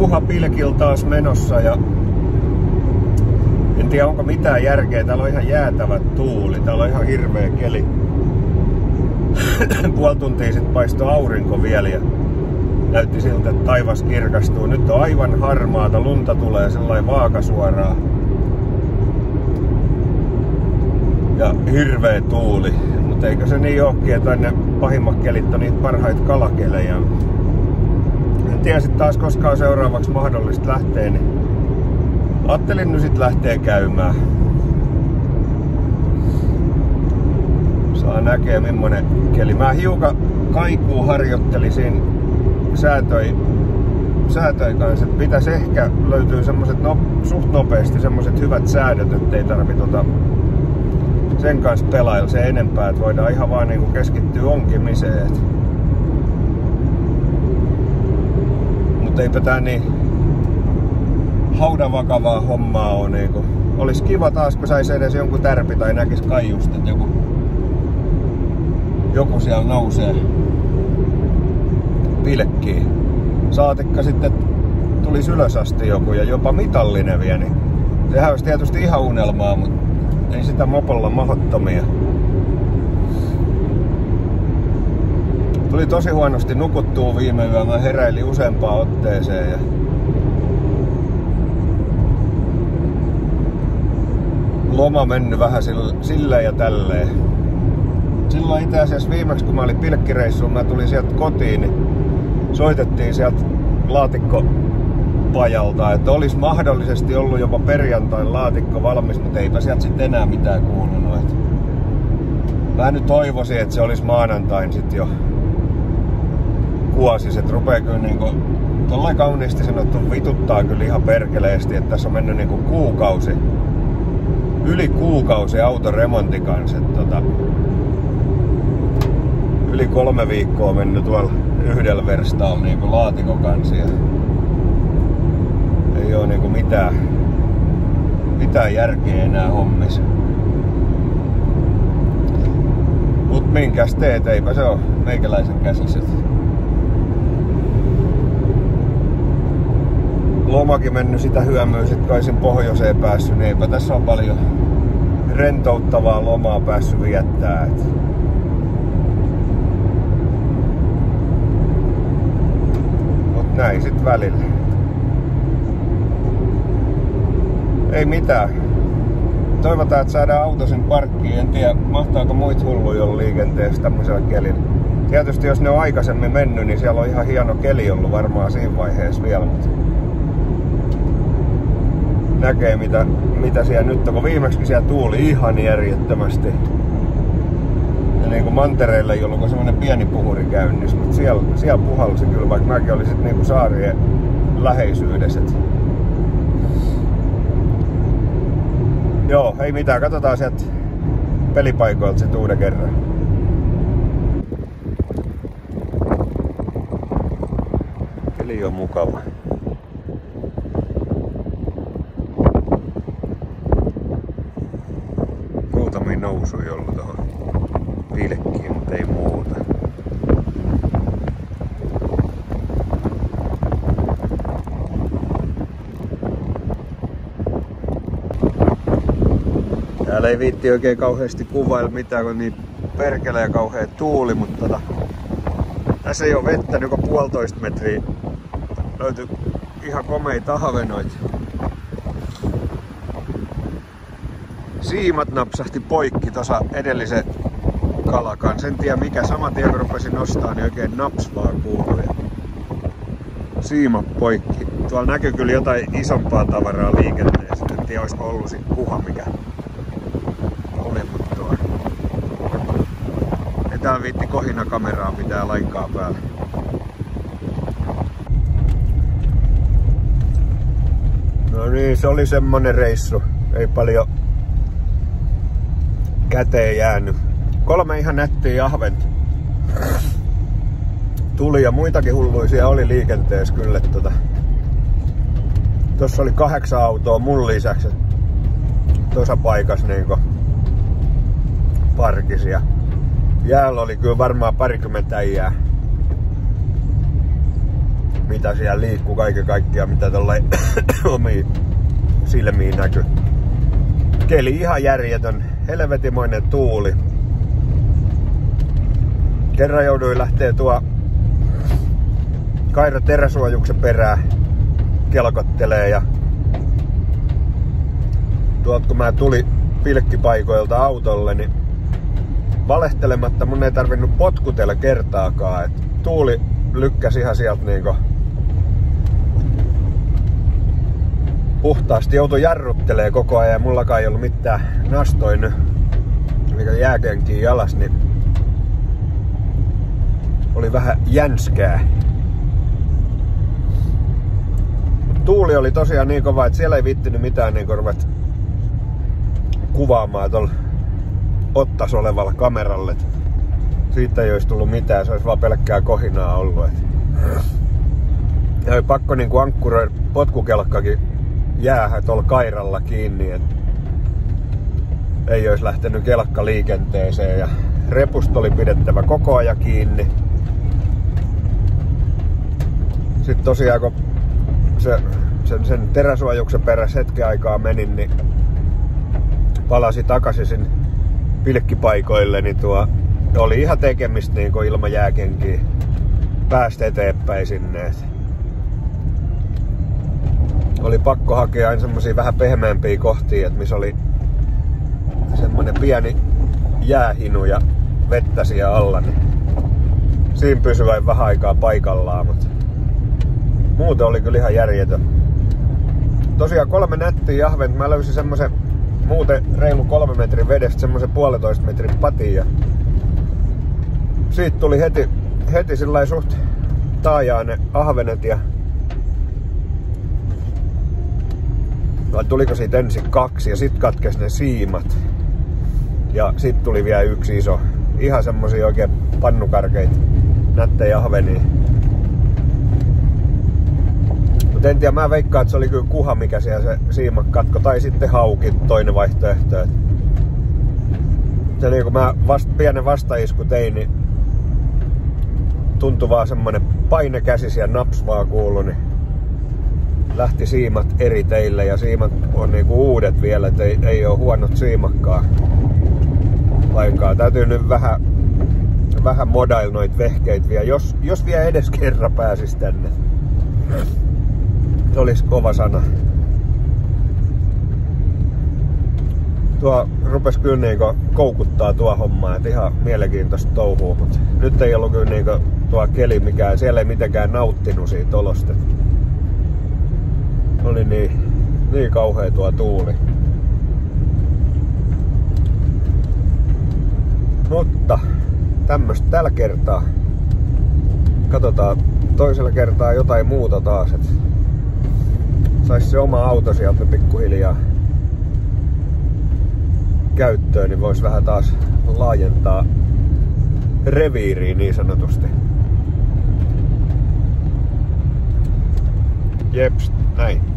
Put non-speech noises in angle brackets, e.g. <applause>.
kuha pilkil taas menossa ja en tiedä onko mitään järkeä. Täällä on ihan jäätävä tuuli. Täällä on ihan hirveä keli. <clears throat> Puoli tuntia sitten paistoi aurinko vielä ja näytti siltä, että taivas kirkastuu. Nyt on aivan harmaata, lunta tulee sellainen vaakasuoraa. Ja hirveä tuuli. Mutta eikö se niin olekin, että ne pahimmat kelit on niitä parhaita kalakelejä. Tiedä sitten taas koskaan seuraavaksi mahdollista lähteä, niin ajattelin nyt sit lähteä käymään. Saa näkee millainen keli. Mä hiukan kaikuu harjoittelisin säätöi, säätöi kanssa, että pitäisi ehkä löytyä semmoset no, suht nopeasti semmoset hyvät säädöt, ettei tarvi tota, sen kanssa pelailla se enempää, että voidaan ihan vaan niinku keskittyä onkimiseen. Mutta eipä tää niin haudan vakavaa hommaa on niinku. Olisi kiva taas, kun saisi edes jonkun tärpi tai näkis kaiusta, että joku, joku siellä nousee pilkkiin. Saatikka sitten tulisi ylös asti joku ja jopa mitallinen vielä, niin sehän olisi tietysti ihan unelmaa, mutta ei sitä mopolla mahottomia. Tuli tosi huonosti nukuttua viime yö, mä heräilin useampaan otteeseen ja loma mennyt vähän sille ja tälleen. Silloin itse asiassa viimeksi kun mä olin pilkkireissuun, mä tulin sieltä kotiin, niin soitettiin sieltä laatikko pajalta, että olisi mahdollisesti ollut jopa perjantain laatikko valmis, mutta eipä sieltä sitten enää mitään kuulunut. Mä nyt toivoisin, että se olisi maanantain sitten jo kuosis, että rupeaa kyllä niinku, tollain kauniisti sanottu vituttaa kyllä ihan perkeleesti, että tässä on mennyt niinku kuukausi, yli kuukausi auton remontin kanssa. Tota, yli kolme viikkoa mennyt tuolla yhdellä verstaalla niinku laatikon kanssa. Ei oo niinku mitään, mitään järkeä enää hommissa. Mut minkäs teet, eipä se oo meikäläisen käsissä. Lomakin mennyt sitä hyömyä, sit kaisin pohjoiseen päässyt, niin eipä tässä on paljon rentouttavaa lomaa päässyt viettää. Et näin sit välillä. Ei mitään. Toivotaan, että saadaan auto sen parkkiin. En tiedä, mahtaako muit hulluja olla liikenteessä tämmöisellä kelillä. Tietysti jos ne on aikaisemmin mennyt, niin siellä on ihan hieno keli ollut varmaan siinä vaiheessa vielä. Mutta näkee mitä, mitä siellä nyt on, kun viimeksi siellä tuuli ihan järjettömästi niin kuin mantereilla ei ollut semmoinen pieni puhuri käynnissä, mutta siellä, siellä puhalsi kyllä, vaikka mäkin olin sitten niin saarien läheisyydessä. Joo, ei mitään, katsotaan sieltä pelipaikoilta se uuden kerran. Peli on mukava. Nousuja ollut tuohon pilkkiin, mutta ei muuta. Täällä ei viitti oikein kauheasti kuvailla mitään, kun niin perkelee kauhea tuuli, mutta tota, tässä ei ole vettä niin puolitoista metriä. Löytyy ihan komeita ahvenoita. Siimat napsahti poikki tuossa edellisen kalakan. Sen tiedä mikä sama tien kun rupesin nostaa, niin oikein naps vaan kuului. Siima poikki. Tuolla näkyy kyllä jotain isompaa tavaraa liikenteessä. En tiedä olisiko ollut sit kuha mikä oli, mutta tuo. Ei viitti kohina kameraa pitää laikkaa päällä. No niin, se oli semmonen reissu. Ei paljon käteen jäänyt kolme ihan nättiä ahventa. Tuli ja muitakin hulluisia oli liikenteessä kyllä. Tota. Oli kahdeksan autoa mun lisäksi tuossa paikassa niinku parkisia. Jäällä oli kyllä varmaan parikymmentä äijää. mitä siellä liikkuu kaiken kaikkiaan, mitä tuolla <coughs> omiin silmiin näkyy. Keli ihan järjetön, helvetimoinen tuuli. Kerran jouduin lähteä tuo Kaira teräsuojuksen perään kelkottelee ja tuot kun mä tuli pilkkipaikoilta autolle, niin valehtelematta mun ei tarvinnut potkutella kertaakaan. Et tuuli lykkäsi ihan sieltä niinku puhtaasti joutui jarruttelee koko ajan ja mullakaan ei ollut mitään nastoin mikä jääkenkiin jalas, niin oli vähän jänskää. tuuli oli tosiaan niin kova, että siellä ei vittinyt mitään niin ruvet kuvaamaan tuolla ottas olevalla kameralle. Siitä ei olisi tullut mitään, se olisi vaan pelkkää kohinaa ollut. Ja oli pakko niin ankkuroida potkukelkkakin jäähä tuolla kairalla kiinni, että ei olisi lähtenyt kelkka liikenteeseen ja repusta oli pidettävä koko ajan kiinni. Sitten tosiaan kun se, sen, sen teräsuojuksen perässä hetken aikaa menin, niin palasi takaisin sinne pilkkipaikoille, niin tuo oli ihan tekemistä niin ilman jääkenkiä päästä eteenpäin sinne. Oli pakko hakea aina semmosia vähän pehmeämpiä kohtia, että missä oli semmonen pieni jäähinu ja vettä siellä alla, niin siinä pysyi vain vähän aikaa paikallaan, mutta muuten oli kyllä ihan järjetön. Tosiaan kolme nättiä jahvent. Mä löysin semmosen muuten reilu kolme metrin vedestä semmosen puolitoista metrin patin ja siitä tuli heti, heti sillä suht taajaa ne ahvenet ja vai tuliko siitä ensin kaksi ja sitten katkes ne siimat. Ja sitten tuli vielä yksi iso, ihan semmosia oikein pannukarkeita nättejä ahvenia. Mutta en tiedä, mä veikkaan, että se oli kyllä kuha, mikä siellä se siimakatko, tai sitten hauki, toinen vaihtoehto. Se niin kun mä vast, pienen vastaisku tein, niin tuntui vaan semmonen paine käsi ja naps vaan kuulu, niin lähti siimat eri teille ja siimat on niinku uudet vielä, että ei, ei ole huonot siimakkaa lainkaan. Täytyy nyt vähän, vähän modail noit vehkeitä vielä, jos, jos vielä edes kerran pääsis tänne olisi kova sana. Tuo rupes kyllä niinku koukuttaa tuo homma, että ihan mielenkiintoista touhua, mutta nyt ei ollut kyllä niinku tuo keli mikään, siellä ei mitenkään nauttinut siitä olosta. Oli niin, niin kauhea tuo tuuli. Mutta tämmöstä tällä kertaa. Katsotaan toisella kertaa jotain muuta taas. Et saisi se oma auto sieltä pikkuhiljaa käyttöön, niin voisi vähän taas laajentaa reviiriä niin sanotusti. Jeps, näin.